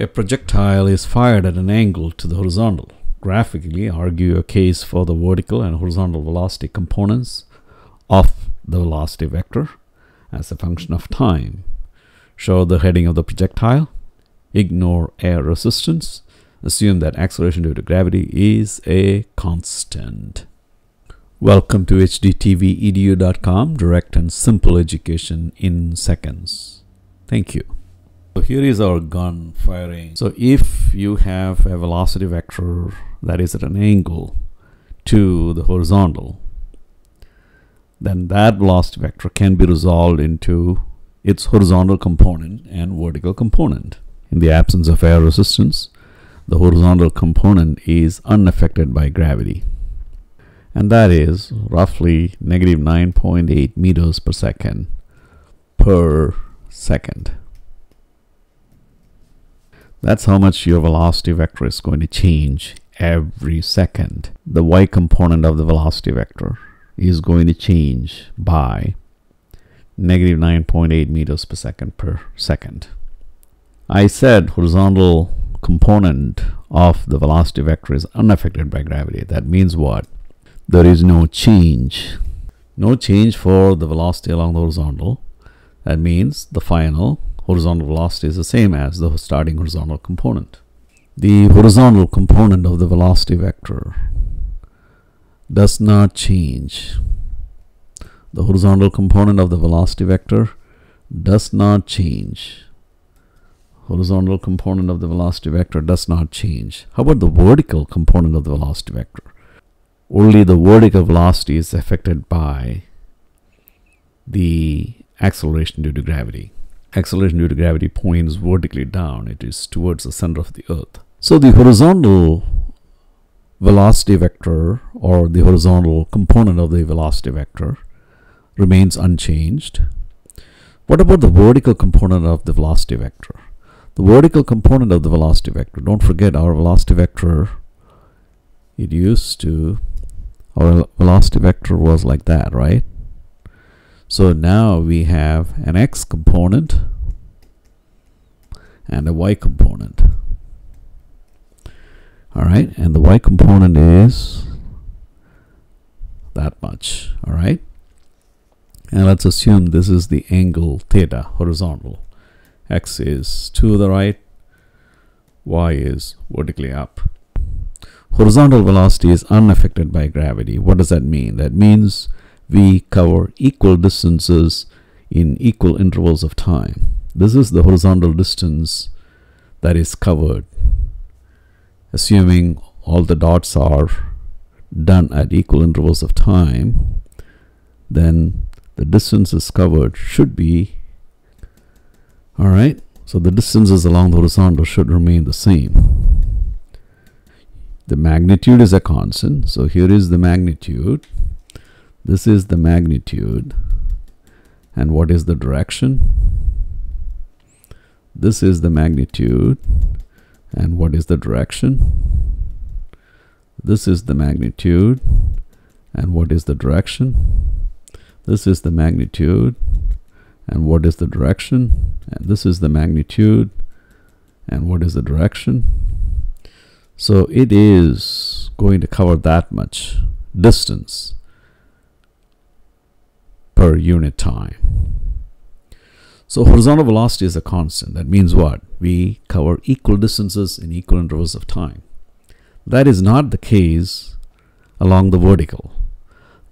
A projectile is fired at an angle to the horizontal. Graphically, argue a case for the vertical and horizontal velocity components of the velocity vector as a function of time. Show the heading of the projectile. Ignore air resistance. Assume that acceleration due to gravity is a constant. Welcome to hdtvedu.com, direct and simple education in seconds. Thank you. So here is our gun firing. So if you have a velocity vector that is at an angle to the horizontal, then that velocity vector can be resolved into its horizontal component and vertical component. In the absence of air resistance, the horizontal component is unaffected by gravity. And that is roughly negative 9.8 meters per second per second. That's how much your velocity vector is going to change every second. The y component of the velocity vector is going to change by negative 9.8 meters per second per second. I said horizontal component of the velocity vector is unaffected by gravity. That means what? There is no change. No change for the velocity along the horizontal. That means the final horizontal velocity is the same as the starting horizontal component. The horizontal component of the velocity vector does not change. The horizontal component of the velocity vector does not change. Horizontal component of the velocity vector does not change. How about the vertical component of the velocity vector? Only the vertical velocity is affected by the acceleration due to gravity acceleration due to gravity points vertically down. It is towards the center of the earth. So the horizontal velocity vector or the horizontal component of the velocity vector remains unchanged. What about the vertical component of the velocity vector? The vertical component of the velocity vector, don't forget our velocity vector, it used to, our velocity vector was like that, right? So now we have an x component and a y component. All right, and the y component is that much. All right, and let's assume this is the angle theta, horizontal. X is to the right, y is vertically up. Horizontal velocity is unaffected by gravity. What does that mean? That means we cover equal distances in equal intervals of time. This is the horizontal distance that is covered, assuming all the dots are done at equal intervals of time, then the distances covered should be, all right, so the distances along the horizontal should remain the same. The magnitude is a constant, so here is the magnitude this is the magnitude. And what is the direction? This is the magnitude. And what is the direction? This is the magnitude. And what is the direction? This is the magnitude. And what is the direction? And this is the magnitude. And what is the direction? So it is going to cover that much distance per unit time. So horizontal velocity is a constant. That means what? We cover equal distances in equal intervals of time. That is not the case along the vertical.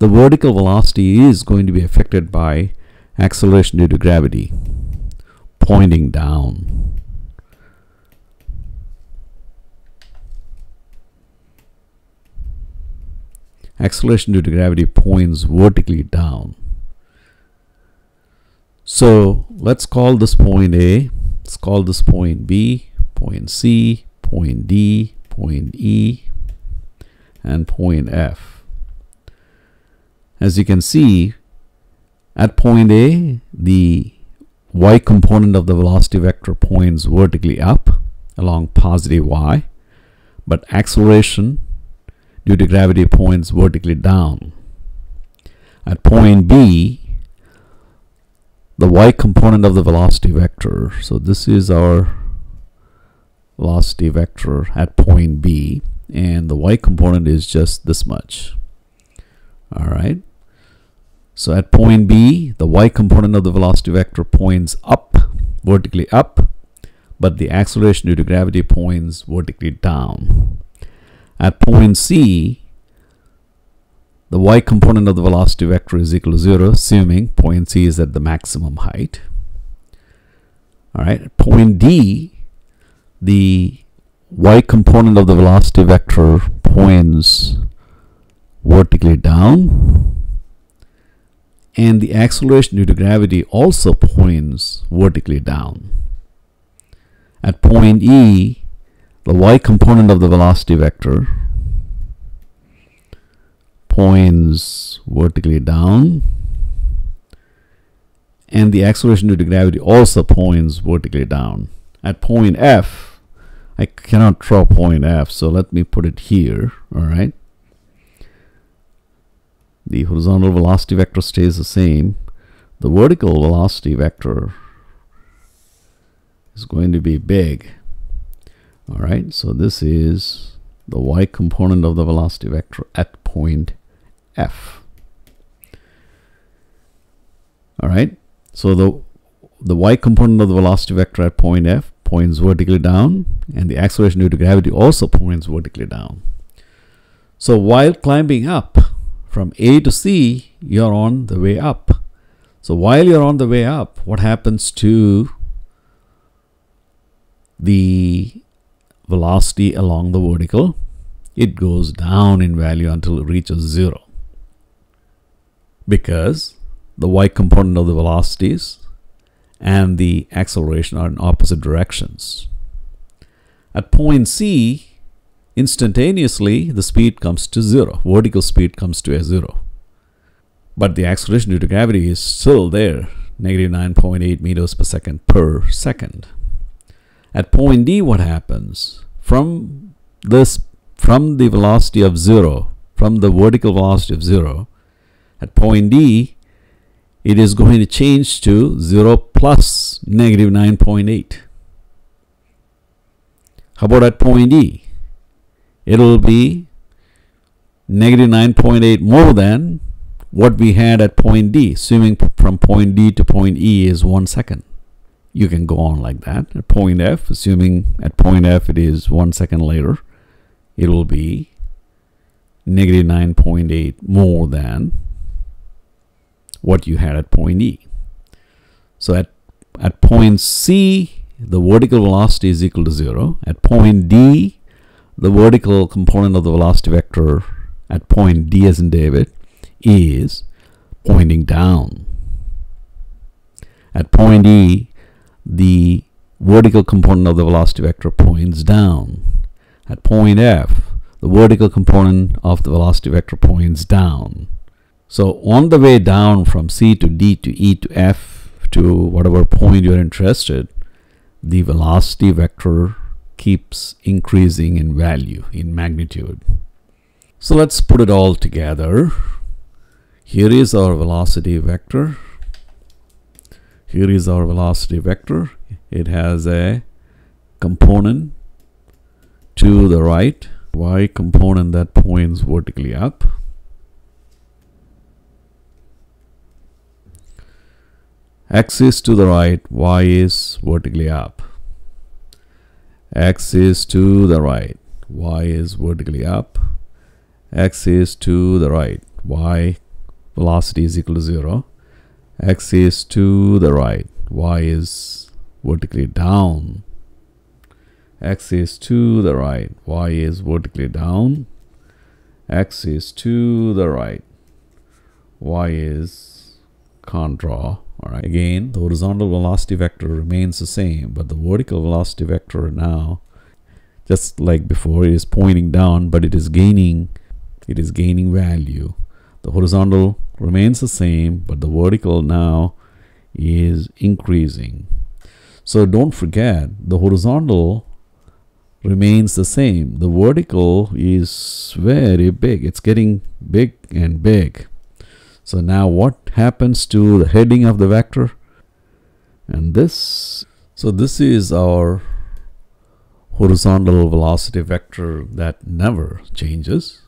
The vertical velocity is going to be affected by acceleration due to gravity pointing down. Acceleration due to gravity points vertically down. So let's call this point A, let's call this point B, point C, point D, point E, and point F. As you can see, at point A, the y component of the velocity vector points vertically up along positive y, but acceleration due to gravity points vertically down. At point B, the y component of the velocity vector. So this is our velocity vector at point B and the y component is just this much. All right. So at point B the y component of the velocity vector points up vertically up but the acceleration due to gravity points vertically down. At point C the y component of the velocity vector is equal to 0 assuming point C is at the maximum height all right point D the y component of the velocity vector points vertically down and the acceleration due to gravity also points vertically down. At point E, the y component of the velocity vector points vertically down and the acceleration due to gravity also points vertically down. At point F, I cannot draw point F, so let me put it here, all right? The horizontal velocity vector stays the same. The vertical velocity vector is going to be big, all right? So this is the y component of the velocity vector at point F. All right, so the the y component of the velocity vector at point F points vertically down and the acceleration due to gravity also points vertically down. So while climbing up from A to C, you're on the way up. So while you're on the way up, what happens to the velocity along the vertical? It goes down in value until it reaches zero. Because the y component of the velocities and the acceleration are in opposite directions. At point C, instantaneously the speed comes to zero, vertical speed comes to a zero. But the acceleration due to gravity is still there, negative 9.8 meters per second per second. At point D, what happens? From this, from the velocity of zero, from the vertical velocity of zero, at point D, it is going to change to 0 plus negative 9.8. How about at point E? It will be negative 9.8 more than what we had at point D, assuming from point D to point E is one second. You can go on like that. At point F, assuming at point F it is one second later, it will be negative 9.8 more than what you had at point E. So at, at point C, the vertical velocity is equal to 0. At point D, the vertical component of the velocity vector at point D as in David is pointing down. At point E, the vertical component of the velocity vector points down. At point F, the vertical component of the velocity vector points down. So on the way down from C to D to E to F to whatever point you're interested, the velocity vector keeps increasing in value, in magnitude. So let's put it all together. Here is our velocity vector. Here is our velocity vector. It has a component to the right, y component that points vertically up x is to the right, y is vertically up. x is to the right, y is vertically up. x is to the right, y velocity is equal to 0. x is to the right, y is vertically down. x is to the right, y is vertically down. x is to the right, y is can't draw all right. Again, the horizontal velocity vector remains the same, but the vertical velocity vector now, just like before, it is pointing down, but it is gaining, it is gaining value. The horizontal remains the same, but the vertical now is increasing. So don't forget, the horizontal remains the same. The vertical is very big. It's getting big and big. So now what happens to the heading of the vector? And this, so this is our horizontal velocity vector that never changes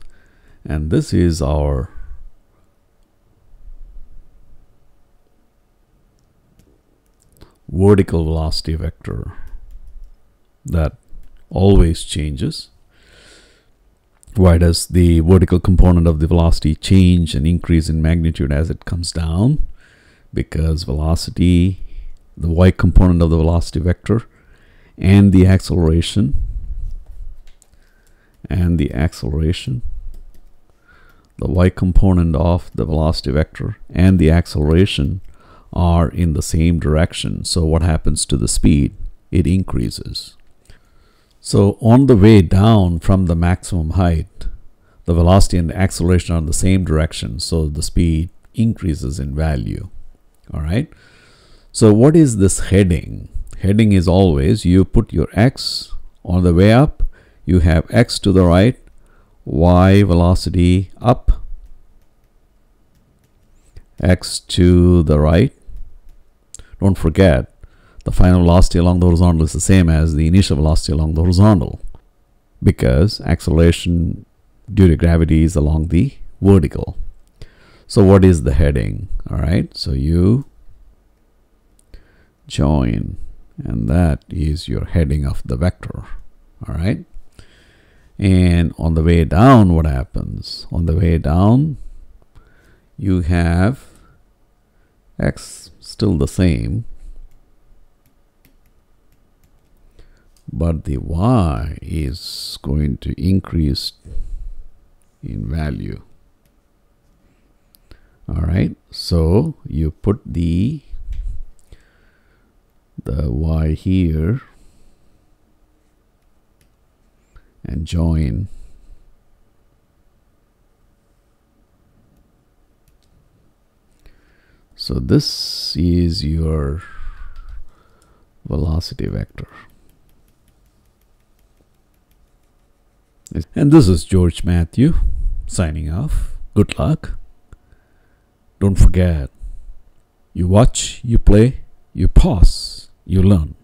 and this is our vertical velocity vector that always changes why does the vertical component of the velocity change and increase in magnitude as it comes down? Because velocity the y component of the velocity vector and the acceleration and the acceleration the y component of the velocity vector and the acceleration are in the same direction. So what happens to the speed? It increases so on the way down from the maximum height the velocity and the acceleration are in the same direction so the speed increases in value. All right? So what is this heading? Heading is always you put your x on the way up you have x to the right y velocity up x to the right. Don't forget the final velocity along the horizontal is the same as the initial velocity along the horizontal because acceleration due to gravity is along the vertical. So what is the heading? All right so you join and that is your heading of the vector. All right and on the way down what happens? On the way down you have x still the same but the y is going to increase in value. All right so you put the the y here and join. So this is your velocity vector and this is George Mathew signing off good luck don't forget you watch you play you pause you learn.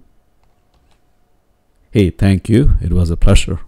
Hey, thank you. It was a pleasure.